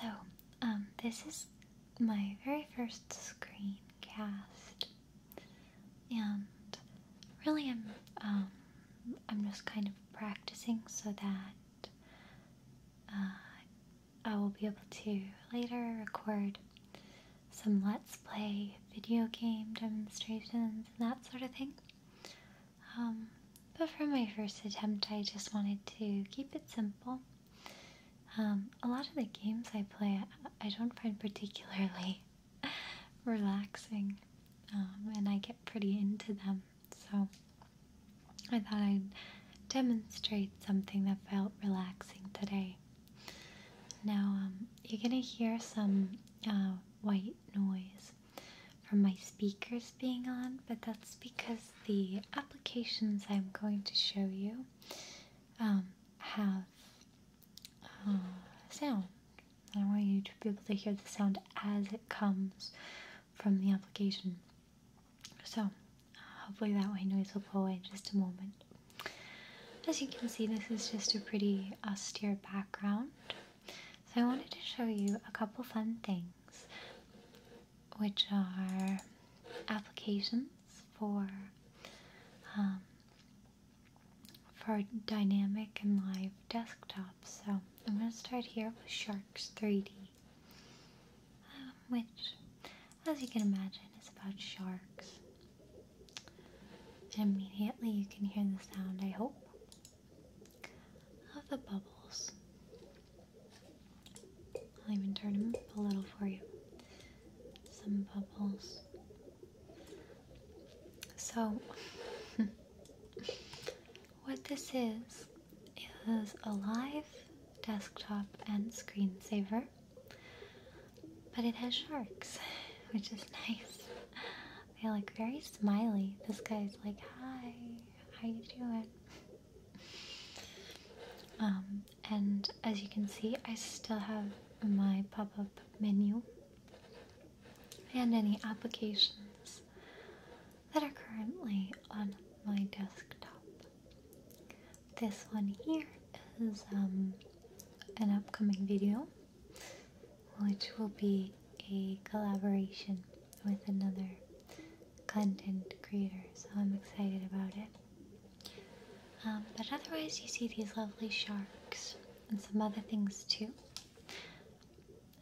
So, um, this is my very first screencast, and really, I'm um, I'm just kind of practicing so that uh, I will be able to later record some Let's Play video game demonstrations and that sort of thing. Um, but for my first attempt, I just wanted to keep it simple. Um, a lot of the games I play, I don't find particularly relaxing, um, and I get pretty into them. So I thought I'd demonstrate something that felt relaxing today. Now, um, you're gonna hear some uh, white noise from my speakers being on, but that's because the applications I'm going to show you um, have sound. I want you to be able to hear the sound as it comes from the application. So, hopefully, that white noise will go away in just a moment. As you can see, this is just a pretty austere background. So, I wanted to show you a couple fun things, which are applications for um, for dynamic and live desktops. So I'm to start here with Sharks 3D, um, which, as you can imagine, is about sharks. immediately you can hear the sound, I hope, of the bubbles. I'll even turn them up a little for you. Some bubbles. So, what this is, is a live desktop and screensaver, but it has sharks, which is nice. They look very smiley. This guy's like, hi, how you doing? Um, and as you can see, I still have my pop-up menu and any applications that are currently on my desktop. This one here is um, an upcoming video, which will be a collaboration with another content creator, so I'm excited about it. Um, but otherwise, you see these lovely sharks and some other things too.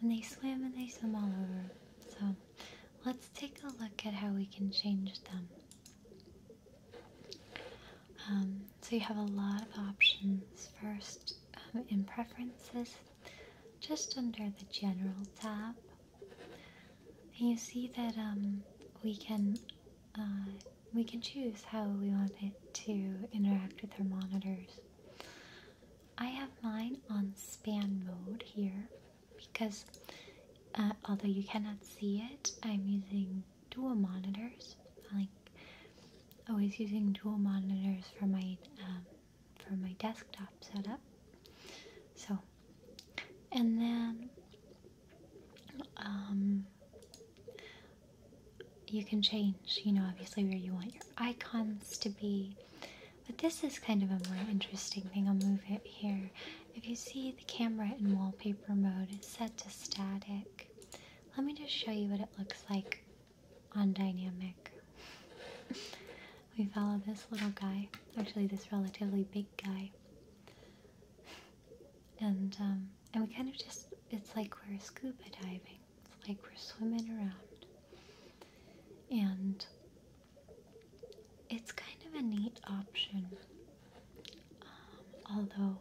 And they swim and they swim all over. So let's take a look at how we can change them. Um, so you have a lot of options. First, in preferences, just under the general tab, you see that um, we can uh, we can choose how we want it to interact with our monitors. I have mine on span mode here because uh, although you cannot see it, I'm using dual monitors. Like always using dual monitors for my um, for my desktop setup. So, and then um, you can change, you know, obviously where you want your icons to be. But this is kind of a more interesting thing. I'll move it here. If you see the camera in wallpaper mode, it's set to static. Let me just show you what it looks like on dynamic. we follow this little guy, actually this relatively big guy. And um, and we kind of just it's like we're scuba diving. It's like we're swimming around. And it's kind of a neat option. Um, although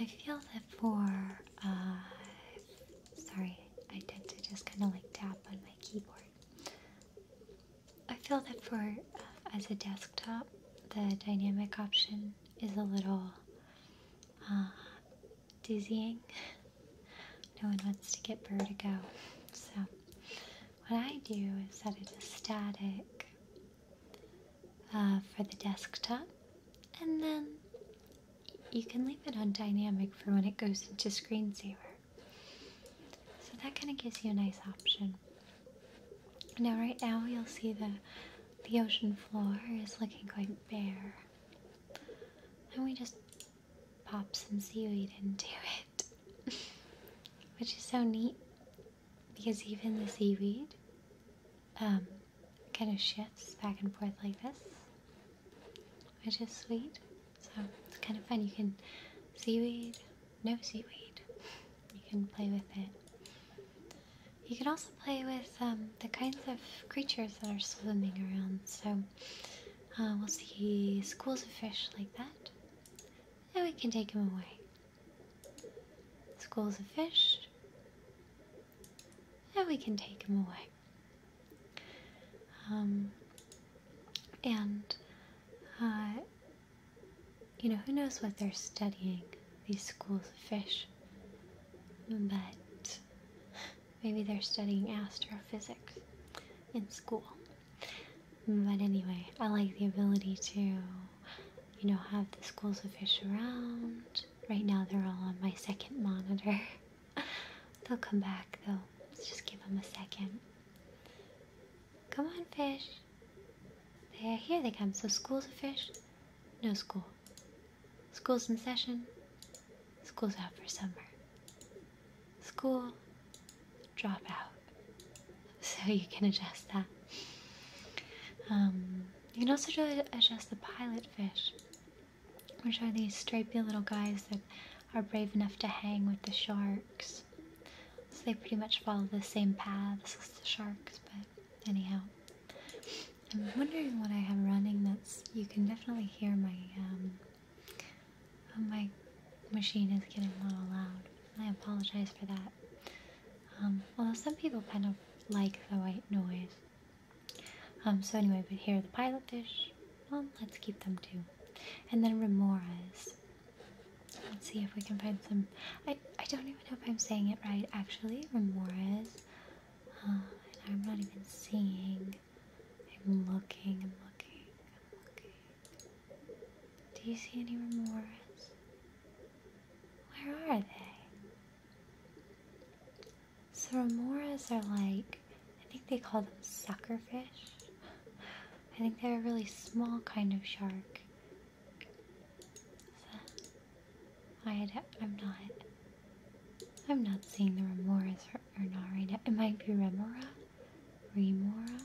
I feel that for uh, sorry, I tend to just kind of like tap on my keyboard. I feel that for uh, as a desktop, the dynamic option is a little uh, dizzying. no one wants to get vertigo. So, what I do is set it to static uh, for the desktop, and then you can leave it on dynamic for when it goes into screensaver. So that kind of gives you a nice option. Now, right now, you'll see the the ocean floor is looking quite bare, and we just pop some seaweed into it. which is so neat because even the seaweed um, kind of shifts back and forth like this, which is sweet. So it's kind of fun. You can seaweed, no seaweed. You can play with it. You can also play with um, the kinds of creatures that are swimming around. So uh, we'll see schools of fish like that. And we can take them away. Schools of fish. And we can take them away. Um, and, uh, you know, who knows what they're studying, these schools of fish. But maybe they're studying astrophysics in school. But anyway, I like the ability to, you know, have the schools of fish around. Right now they're all on my second monitor. They'll come back though. Let's just give them a second. Come on, fish. There, here they come. So schools of fish, no school. School's in session, school's out for summer. School, drop out. So you can adjust that. Um, you can also adjust the pilot fish, which are these stripy little guys that are brave enough to hang with the sharks. So they pretty much follow the same paths as the sharks, but anyhow. I'm wondering what I have running that's, you can definitely hear my, um, my machine is getting a little loud. I apologize for that. Um, although some people kind of like the white noise. Um, so anyway, but here are the pilot fish. well, let's keep them too. And then remoras. Let's see if we can find some. I, I don't even know if I'm saying it right, actually. Remoras. Uh, I'm not even seeing. I'm looking, I'm looking, I'm looking. Do you see any remoras? Where are they? So remoras are like, I think they call them suckerfish. I think they're a really small kind of shark. I I'm not. I'm not seeing the remoras or, or not right now. It might be remora, remora.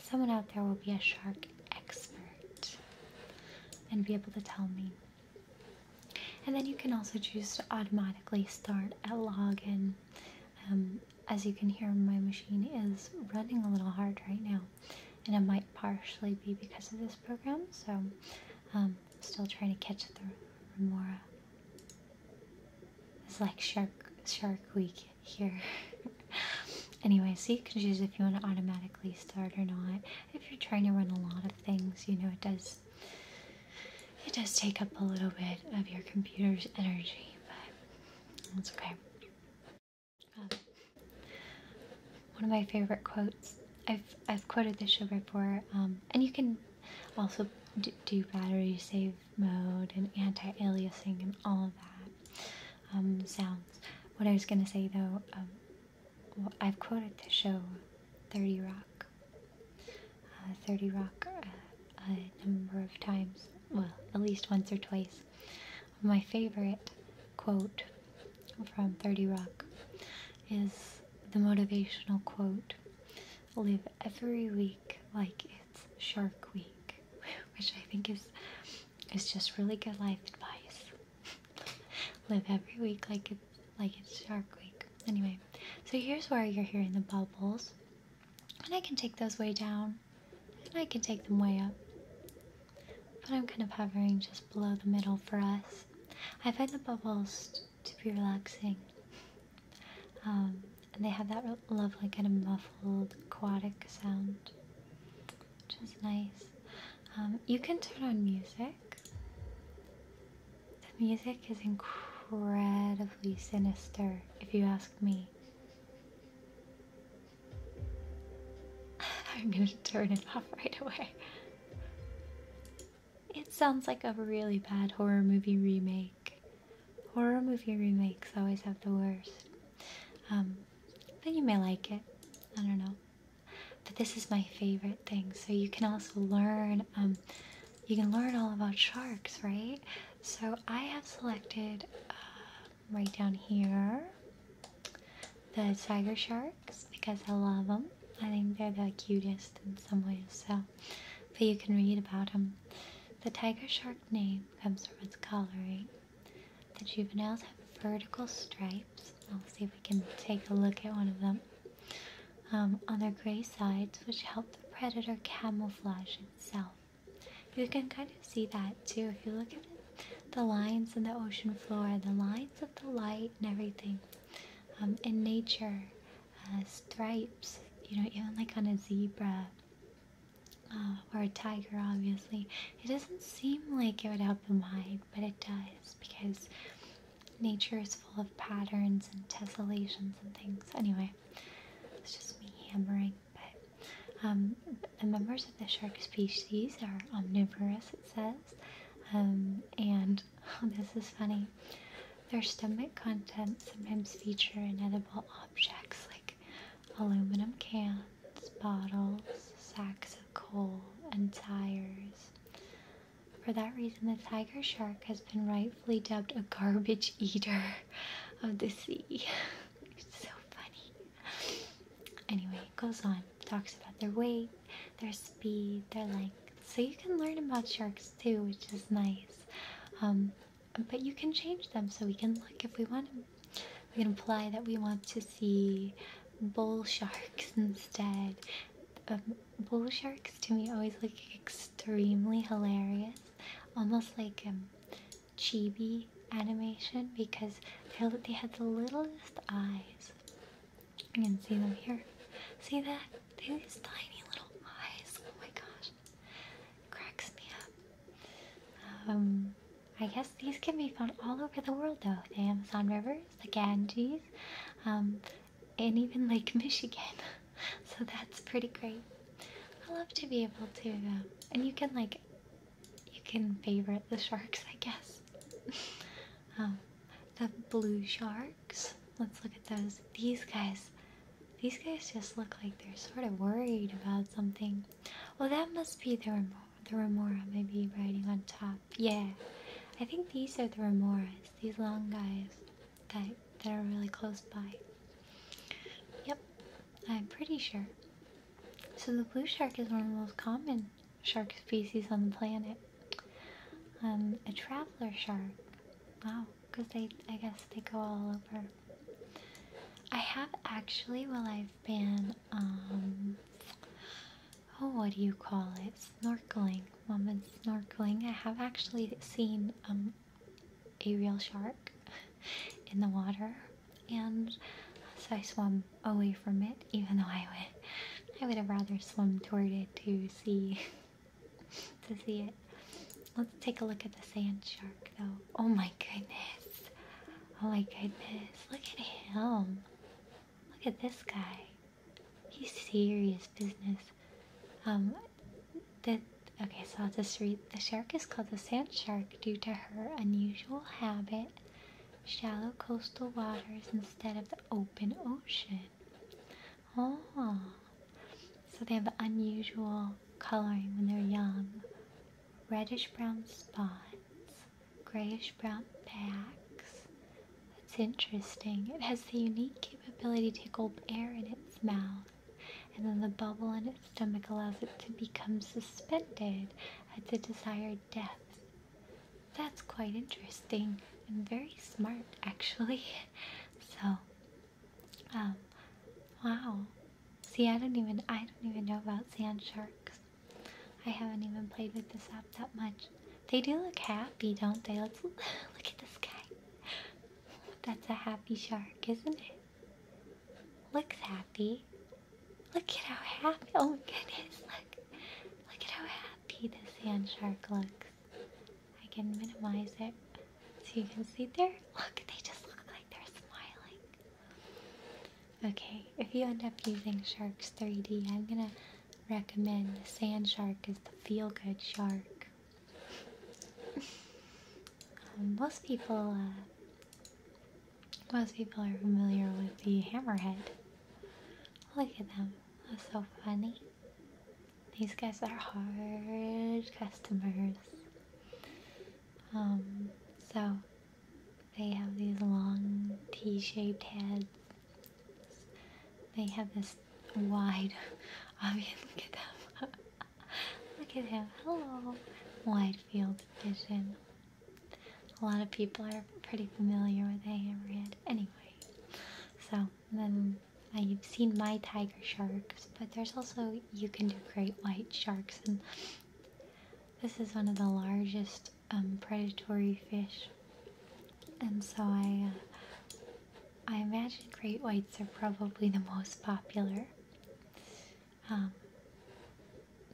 Someone out there will be a shark expert and be able to tell me. And then you can also choose to automatically start at login. Um, as you can hear, my machine is running a little hard right now, and it might partially be because of this program. So, um, still trying to catch the remora. It's like Shark Shark Week here. anyway, so you can choose if you want to automatically start or not. If you're trying to run a lot of things, you know it does it does take up a little bit of your computer's energy, but that's okay. Um, one of my favorite quotes. I've I've quoted this show before, um, and you can also do battery save mode and anti-aliasing and all of that um, sounds. What I was gonna say though, um, well, I've quoted the show 30 Rock, uh, 30 Rock uh, a number of times, well, at least once or twice. My favorite quote from 30 Rock is the motivational quote live every week like it's Shark which I think is is just really good life advice. live every week like it's like it's Shark Week. Anyway, so here's where you're hearing the bubbles. And I can take those way down and I can take them way up. But I'm kind of hovering just below the middle for us. I find the bubbles to be relaxing. Um, and they have that lovely kind of muffled aquatic sound, which is nice. Um, you can turn on music. The music is incredibly sinister, if you ask me. I'm gonna turn it off right away. It sounds like a really bad horror movie remake. Horror movie remakes always have the worst. Um, but you may like it. I don't know. This is my favorite thing. So you can also learn, um, you can learn all about sharks, right? So I have selected uh, right down here the tiger sharks because I love them. I think they're the cutest in some ways, so but you can read about them. The tiger shark name comes from its coloring. The juveniles have vertical stripes. I'll see if we can take a look at one of them. Um, on their gray sides, which help the predator camouflage itself. You can kind of see that too if you look at. The lines in the ocean floor, the lines of the light and everything. Um, in nature, uh, stripes, you know, even like on a zebra uh, or a tiger, obviously, it doesn't seem like it would help them hide, but it does because nature is full of patterns and tessellations and things. Anyway, but um, the members of the shark species are omnivorous, it says, um, and oh, this is funny. Their stomach contents sometimes feature inedible objects like aluminum cans, bottles, sacks of coal, and tires. For that reason, the tiger shark has been rightfully dubbed a garbage eater of the sea. Anyway, it goes on. Talks about their weight, their speed, their length. So you can learn about sharks too, which is nice. Um, but you can change them so we can look if we want We can imply that we want to see bull sharks instead. Um, bull sharks to me always look extremely hilarious, almost like um, chibi animation because I feel that they have the littlest eyes. You can see them here. See that? They these tiny little eyes. Oh my gosh. Cracks me up. Um, I guess these can be found all over the world though. The Amazon rivers, the Ganges, um, and even Lake Michigan. so that's pretty great. I love to be able to, uh, and you can like, you can favorite the sharks, I guess. um, the blue sharks. Let's look at those. These guys, these guys just look like they're sort of worried about something. Well, that must be the remora, the remora maybe riding on top. Yeah, I think these are the remoras. These long guys that that are really close by. Yep, I'm pretty sure. So the blue shark is one of the most common shark species on the planet. Um, a traveler shark. Wow, because they, I guess they go all over. I have actually, while I've been, um, oh, what do you call it? Snorkeling. I've been snorkeling, I have actually seen, um, a real shark in the water, and so I swam away from it, even though I would, I would have rather swum toward it to see, to see it. Let's take a look at the sand shark, though. Oh my goodness! Oh my goodness! Look at him! Look at this guy. He's serious business. Um, the okay, so I'll just read. The shark is called the sand shark due to her unusual habit shallow coastal waters instead of the open ocean. Oh, so they have unusual coloring when they're young reddish brown spots, grayish brown backs. That's interesting. It has the unique capability to gulp air in its mouth, and then the bubble in its stomach allows it to become suspended at the desired depth. That's quite interesting and very smart, actually. So, um, wow. See, I don't even I don't even know about sand sharks. I haven't even played with this app that much. They do look happy, don't they? Let's look at this guy. That's a happy shark, isn't it? Looks happy. Look at how happy. Oh my goodness, look. Look at how happy the sand shark looks. I can minimize it so you can see there. Look, they just look like they're smiling. Okay, if you end up using Sharks 3D, I'm gonna recommend the Sand Shark is the feel good shark. um, most people, uh, most people are familiar with the hammerhead. Look at them, that's so funny. These guys are hard customers. Um, so they have these long T-shaped heads. they have this wide, I mean, look at them. look at him. Hello. Wide field vision. A lot of people are pretty familiar with hammerhead. Anyway, so then I've seen my tiger sharks, but there's also you can do great white sharks, and this is one of the largest um, predatory fish. And so I, uh, I imagine great whites are probably the most popular. Um,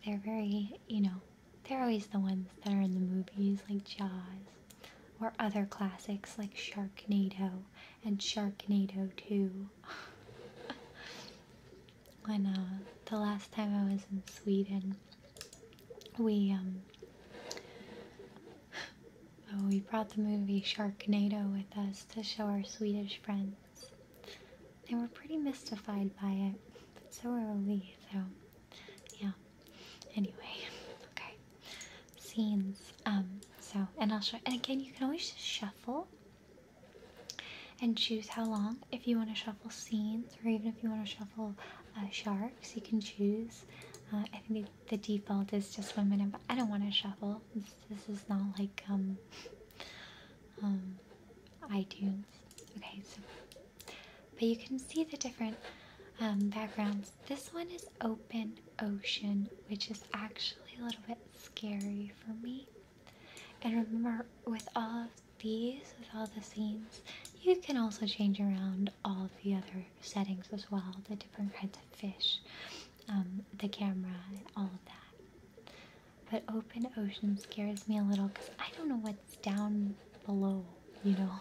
they're very, you know, they're always the ones that are in the movies like Jaws or other classics like Sharknado and Sharknado 2. when uh, the last time I was in Sweden, we um, oh, we brought the movie Sharknado with us to show our Swedish friends. They were pretty mystified by it, but so were we. So, yeah. Anyway, okay. Scenes. Um. So, and I'll show. And again, you can always shuffle and choose how long. If you want to shuffle scenes, or even if you want to shuffle uh, sharks, you can choose. Uh, I think the default is just one minute, but I don't want to shuffle. This, this is not like um, um, iTunes. Okay, so but you can see the different um, backgrounds. This one is open ocean, which is actually a little bit scary for me. And remember, with all of these, with all the scenes, you can also change around all of the other settings as well, the different kinds of fish, um, the camera, and all of that. But open ocean scares me a little because I don't know what's down below, you know.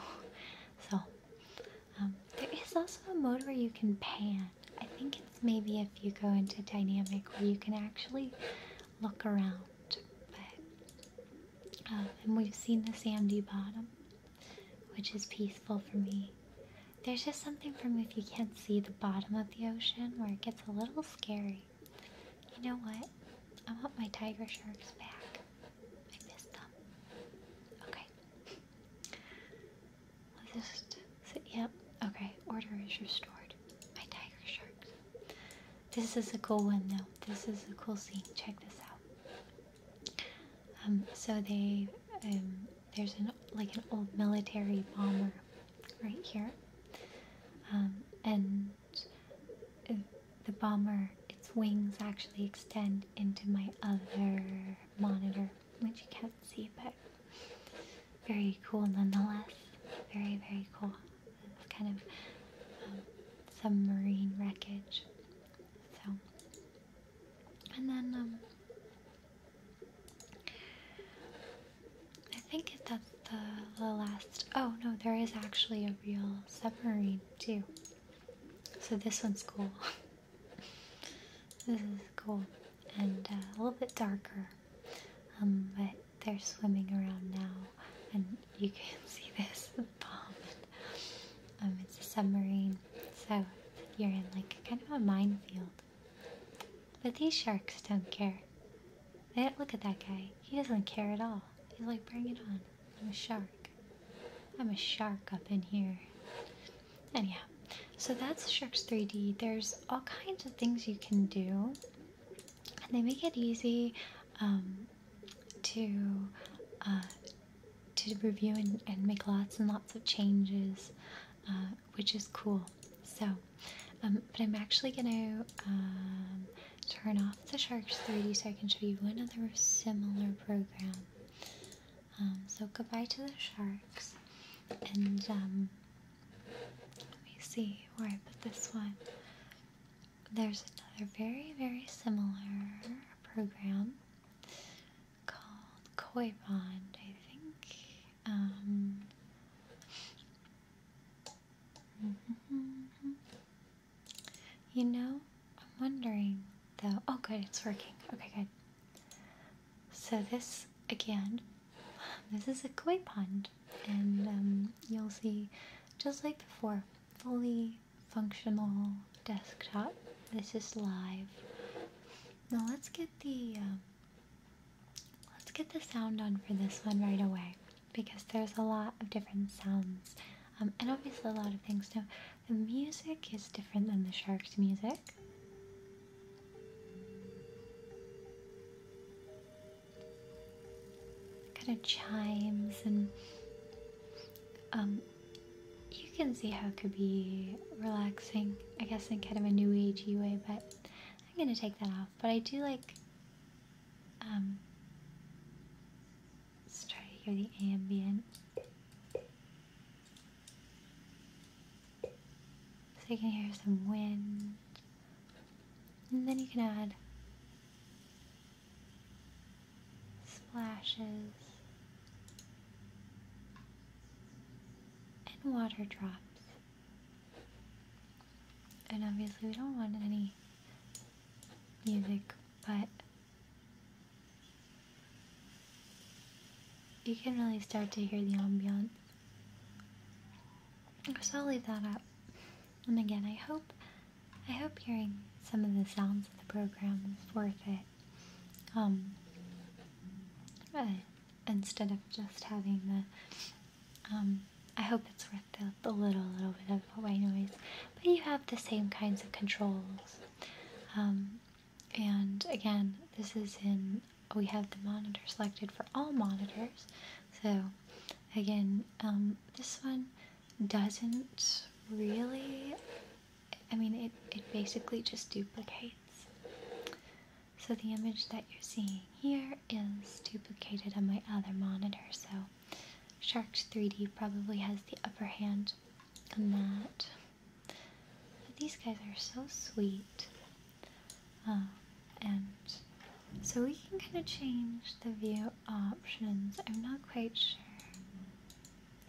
So um, there is also a mode where you can pan. I think it's maybe if you go into dynamic where you can actually look around. And we've seen the sandy bottom, which is peaceful for me. There's just something me if you can't see the bottom of the ocean where it gets a little scary. You know what? I want my tiger sharks back. I miss them. Okay. Let's just sit. Yep. Okay. Order is restored. My tiger sharks. This is a cool one though. This is a cool scene. Check this out. Um. So they um. There's an like an old military bomber right here. Um. And uh, the bomber its wings actually extend into my other monitor, which you can't see, but very cool nonetheless. Very, very cool. It's kind of um, submarine wreckage. So, and then um, I think that's the, the last. Oh no, there is actually a real submarine too. So this one's cool. this is cool and uh, a little bit darker. Um, but they're swimming around now, and you can see this bomb. Um, it's a submarine, so you're in like kind of a minefield. But these sharks don't care. They look at that guy. He doesn't care at all. He's like, bring it on. I'm a shark. I'm a shark up in here. Anyhow, so that's Sharks 3D. There's all kinds of things you can do, and they make it easy um, to uh, to review and, and make lots and lots of changes, uh, which is cool. So, um, but I'm actually gonna um, turn off the Sharks 3D so I can show you one other similar program. Um, so goodbye to the sharks, and um, let me see where I put this one. There's another very, very similar program called Koi Pond, I think. Um, you know, I'm wondering though. Oh, good, it's working. Okay, good. So, this again, this is a koi pond, and um, you'll see just like before, fully functional desktop. This is live. Now let's get the um, let's get the sound on for this one right away because there's a lot of different sounds um, and obviously a lot of things. Now the music is different than the shark's music. Kind of chimes and um, you can see how it could be relaxing, I guess in kind of a new agey way, but I'm gonna take that off. But I do like um let's try to hear the ambient. So you can hear some wind. And then you can add splashes and water drops. And obviously, we don't want any music, but you can really start to hear the ambiance. So I'll leave that up. And again, I hope I hope hearing some of the sounds of the program is worth it. Um, uh, instead of just having the um, I hope it's worth the, the little little bit of white noise. But you have the same kinds of controls. Um, and again, this is in we have the monitor selected for all monitors. So again, um, this one doesn't really I mean it, it basically just duplicates. So the image that you're seeing here is duplicated on my other monitor, so Sharks 3D probably has the upper hand on that. But these guys are so sweet. Uh, and so we can kind of change the view options. I'm not quite sure.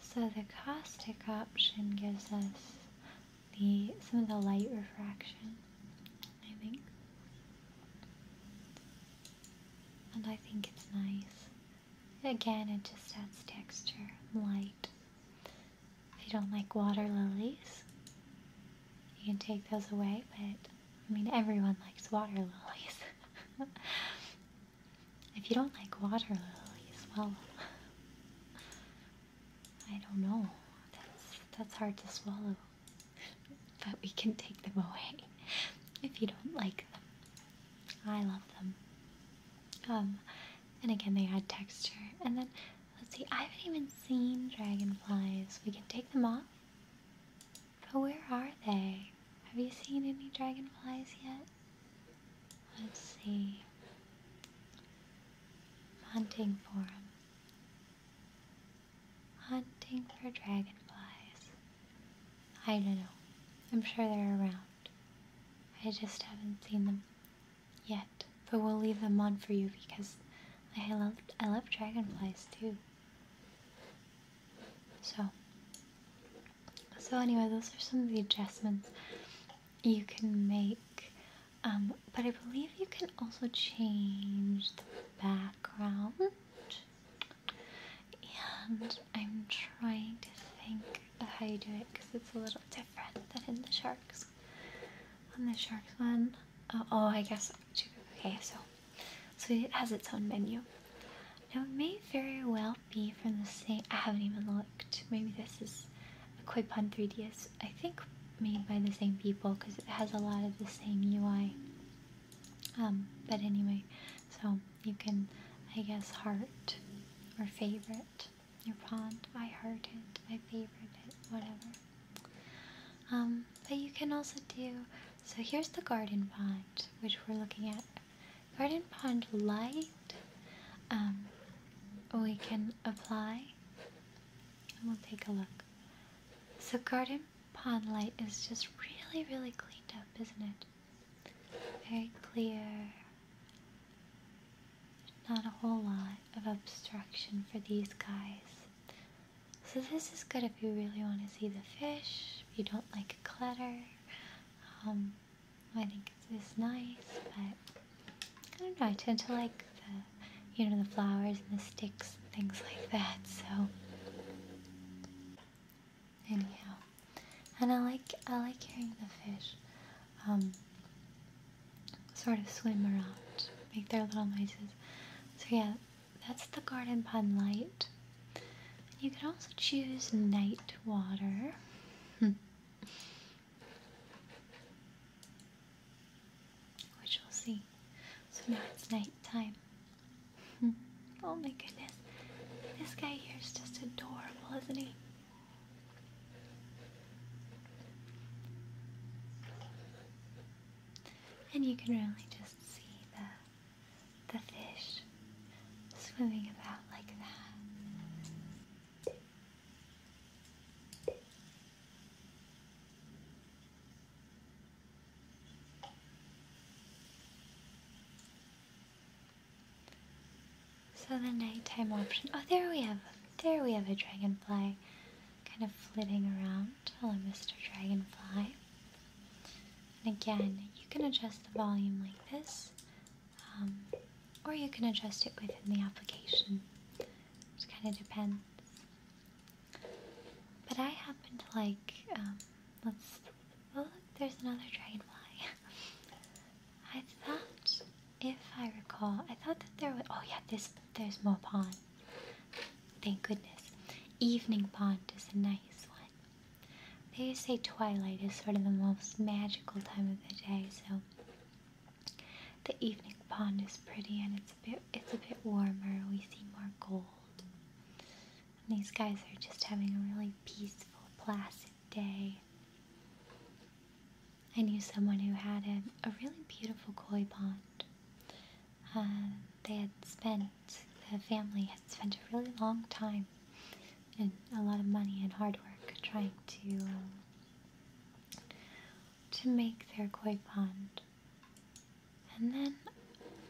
So the caustic option gives us the some of the light refraction, I think. And I think it's nice. Again, it just adds texture, light. If you don't like water lilies, you can take those away, but I mean, everyone likes water lilies. if you don't like water lilies, well, I don't know. That's that's hard to swallow. but we can take them away if you don't like them. I love them. Um, and again, they add texture. And then, let's see, I haven't even seen dragonflies. We can take them off. But where are they? Have you seen any dragonflies yet? Let's see. I'm hunting for them. Hunting for dragonflies. I don't know. I'm sure they're around. I just haven't seen them yet. But we'll leave them on for you because I love I love dragonflies too. So so anyway, those are some of the adjustments you can make. Um, but I believe you can also change the background. And I'm trying to think of how you do it because it's a little different than in the sharks. On the sharks one, oh, oh I guess okay. So, so it has its own menu. Now it may very well be from the same. I haven't even looked. Maybe this is a Koi Pond 3D's. I think made by the same people because it has a lot of the same UI. Um, but anyway, so you can, I guess, heart or favorite your pond. I heart it, I favorite it, whatever. Um, but you can also do, so here's the garden pond, which we're looking at. Garden pond light, um, we can apply, and we'll take a look. So garden pond light is just really, really cleaned up, isn't it? Very clear. Not a whole lot of obstruction for these guys. So this is good if you really want to see the fish, if you don't like clutter. Um, I think it's nice, but I don't know, I tend to like the, you know, the flowers and the sticks and things like that, so anyhow. And I like, I like hearing the fish, um, sort of swim around, make their little noises. So yeah, that's the garden pond light. You can also choose night water. So now it's night time. Hmm. oh my goodness. This guy here is just adorable, isn't he? And you can really just see the the fish swimming in The nighttime option. Oh, there we have, there we have a dragonfly, kind of flitting around. Hello, Mr. Dragonfly. And again, you can adjust the volume like this, um, or you can adjust it within the application. It kind of depends. But I happen to like, um, let's, oh look, there's another dragonfly. I thought, if I recall, I thought that there was, oh yeah, this, there's more pond. Thank goodness. Evening pond is a nice one. They say twilight is sort of the most magical time of the day, so the evening pond is pretty and it's a bit it's a bit warmer. We see more gold. And these guys are just having a really peaceful, placid day. I knew someone who had a, a really beautiful koi pond. Uh, they had spent, the family had spent a really long time and a lot of money and hard work trying to um, to make their koi pond. And then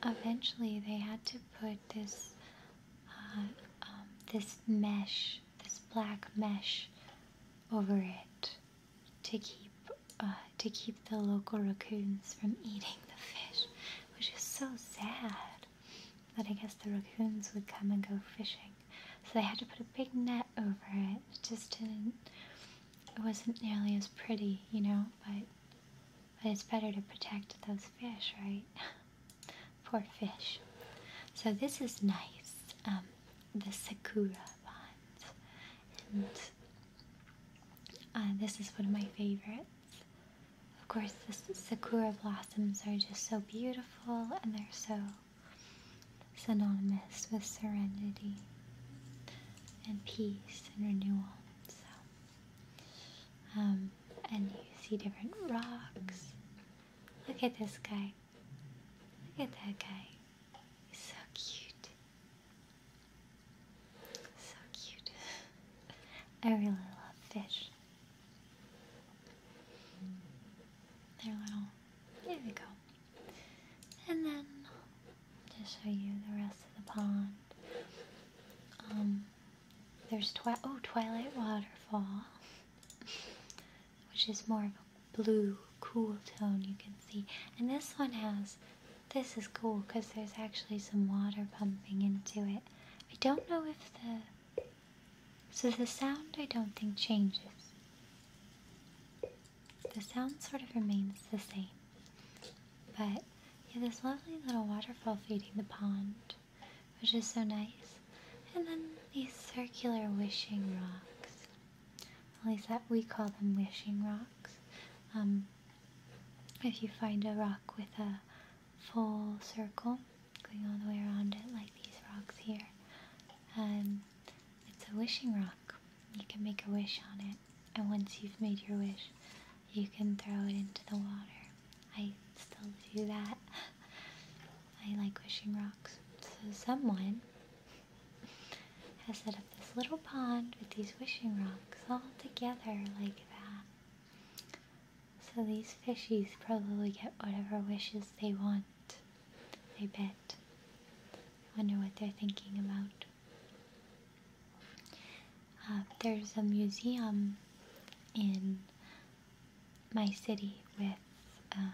eventually they had to put this uh, um, this mesh, this black mesh over it to keep uh, to keep the local raccoons from eating the fish, so sad. That I guess the raccoons would come and go fishing, so they had to put a big net over it. It just didn't. It wasn't nearly as pretty, you know, but but it's better to protect those fish, right? Poor fish. So this is nice. Um, the sakura pond, and uh, this is one of my favorites. Course, the sakura blossoms are just so beautiful, and they're so synonymous with serenity and peace and renewal. So, um, and you see different rocks. Look at this guy. Look at that guy. He's so cute. So cute. I really love fish. They're little. There we go. And then to show you the rest of the pond. Um, there's twi oh Twilight Waterfall, which is more of a blue, cool tone you can see. And this one has, this is cool because there's actually some water pumping into it. I don't know if the, so the sound I don't think changes. The sound sort of remains the same. But you have this lovely little waterfall feeding the pond, which is so nice. And then these circular wishing rocks. At least that we call them wishing rocks. Um, if you find a rock with a full circle going all the way around it, like these rocks here, um, it's a wishing rock. You can make a wish on it, and once you've made your wish, you can throw it into the water. I still do that. I like wishing rocks. So someone has set up this little pond with these wishing rocks all together like that. So these fishies probably get whatever wishes they want. I bet. I Wonder what they're thinking about. Uh, there's a museum in my city with, uh,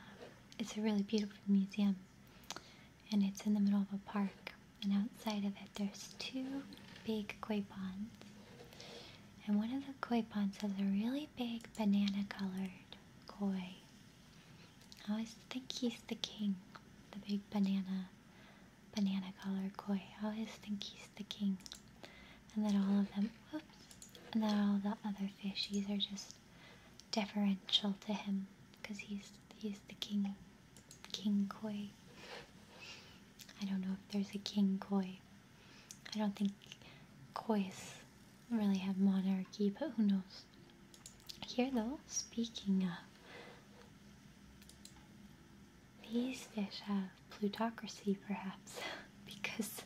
it's a really beautiful museum and it's in the middle of a park and outside of it there's two big koi ponds and one of the koi ponds has a really big banana colored koi. I always think he's the king, the big banana, banana colored koi. I always think he's the king. And then all of them, whoops, and then all the other fishies are just deferential to him because he's he's the king, king koi. I don't know if there's a king koi. I don't think kois really have monarchy, but who knows? Here though, speaking of these fish have plutocracy, perhaps, because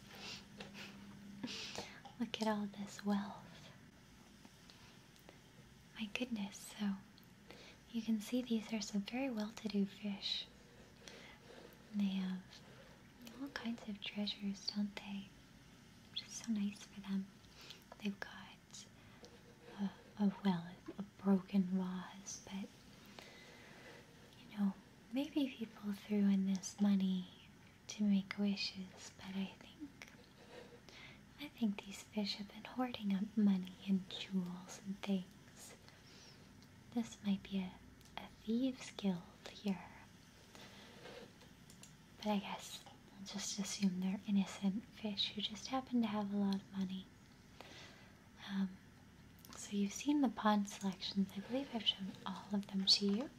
look at all this wealth. My goodness, so you can see these are some very well to do fish. They have all kinds of treasures, don't they? Which is so nice for them. They've got a, a well, a broken vase, but you know, maybe people threw in this money to make wishes, but I think I think these fish have been hoarding up money and jewels and things. This might be a thieves guild here. But I guess we'll just assume they're innocent fish who just happen to have a lot of money. Um, so you've seen the pond selections. I believe I've shown all of them to you.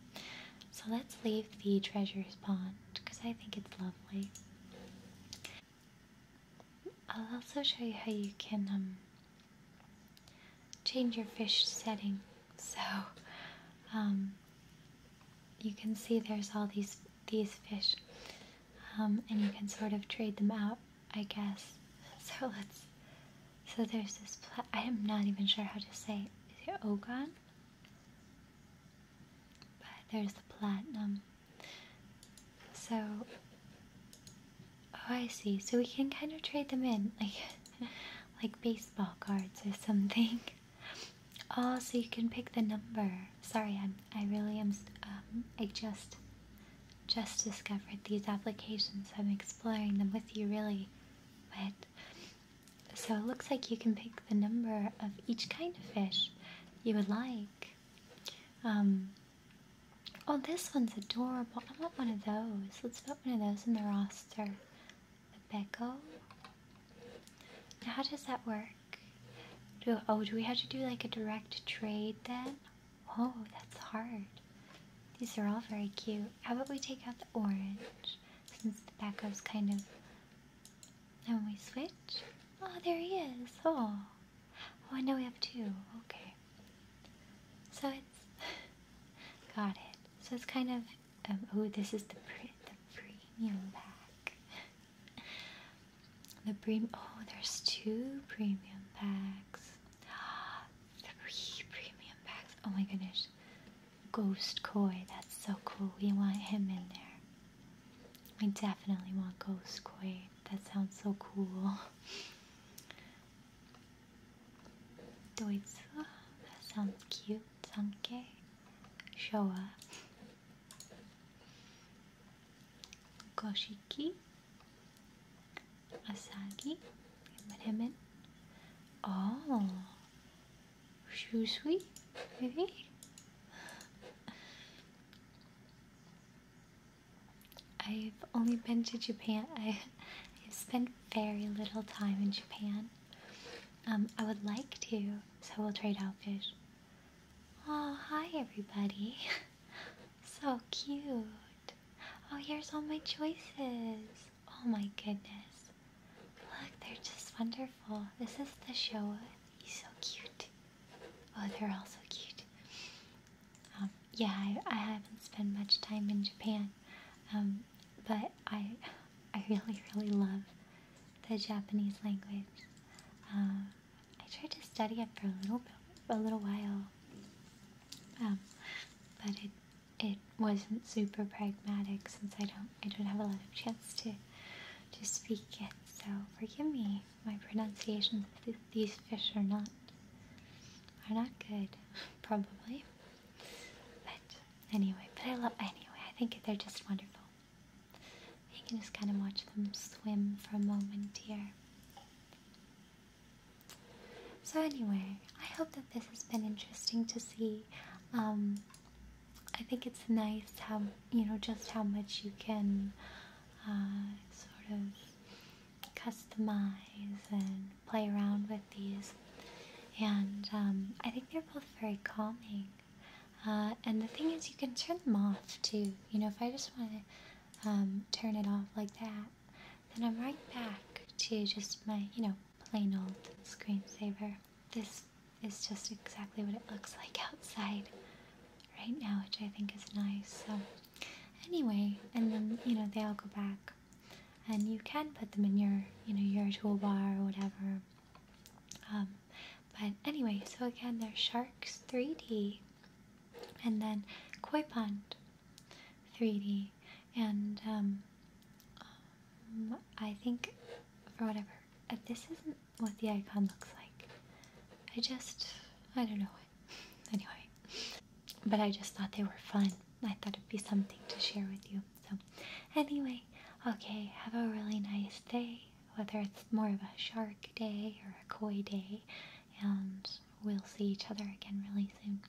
So let's leave the treasures pond because I think it's lovely. I'll also show you how you can um, change your fish setting. So um, you can see there's all these these fish, um, and you can sort of trade them out, I guess. So let's. So there's this. I am not even sure how to say. Is it Ogon? But there's the platinum. So. Oh, I see. So we can kind of trade them in, like, like baseball cards or something. Oh, so you can pick the number. Sorry, I'm. I really am. I just, just discovered these applications. I'm exploring them with you, really. But so it looks like you can pick the number of each kind of fish you would like. Um. Oh, this one's adorable. I want one of those. Let's put one of those in the roster. The Bekko. Now, how does that work? Do, oh, do we have to do like a direct trade then? Oh, that's hard. These are all very cute. How about we take out the orange since the back goes kind of. And we switch? Oh, there he is. Oh. Oh, I know we have two. Okay. So it's. Got it. So it's kind of. Um, oh, this is the, pre the premium pack. the premium. Oh, there's two premium packs. Three premium packs. Oh my goodness. Ghost Koi. That's so cool. We want him in there. We definitely want Ghost Koi. That sounds so cool. Doitsu. That sounds cute. Sanke. Showa. Goshiki. Asagi. Put him in. Oh. Shusui, maybe? I've only been to Japan. I, have spent very little time in Japan. Um, I would like to, so we'll trade out fish. Oh, hi everybody. so cute. Oh, here's all my choices. Oh my goodness. Look, they're just wonderful. This is the Showa. He's so cute. Oh, they're all so cute. Um, yeah, I, I haven't spent much time in Japan, um, but I, I really, really love the Japanese language. Uh, I tried to study it for a little bit, a little while, um, but it it wasn't super pragmatic since I don't I don't have a lot of chance to to speak it. So forgive me. My pronunciations of these fish are not are not good, probably. But anyway, but I love anyway. I think they're just wonderful. Just kind of watch them swim for a moment here. So anyway, I hope that this has been interesting to see. Um, I think it's nice how you know just how much you can uh, sort of customize and play around with these, and um, I think they're both very calming. Uh, and the thing is, you can turn them off too. You know, if I just want to um, turn it off like that, then I'm right back to just my, you know, plain old screensaver. This is just exactly what it looks like outside right now, which I think is nice. So, anyway, and then you know they all go back, and you can put them in your you know your toolbar or whatever. Um, but anyway, so again, there's Sharks 3D, and then Koi Pond 3D, and um, um, I think for whatever, uh, this isn't what the icon looks like. I just, I don't know. Anyway, but I just thought they were fun. I thought it'd be something to share with you. So, anyway, okay, have a really nice day, whether it's more of a shark day or a koi day, and we'll see each other again really soon.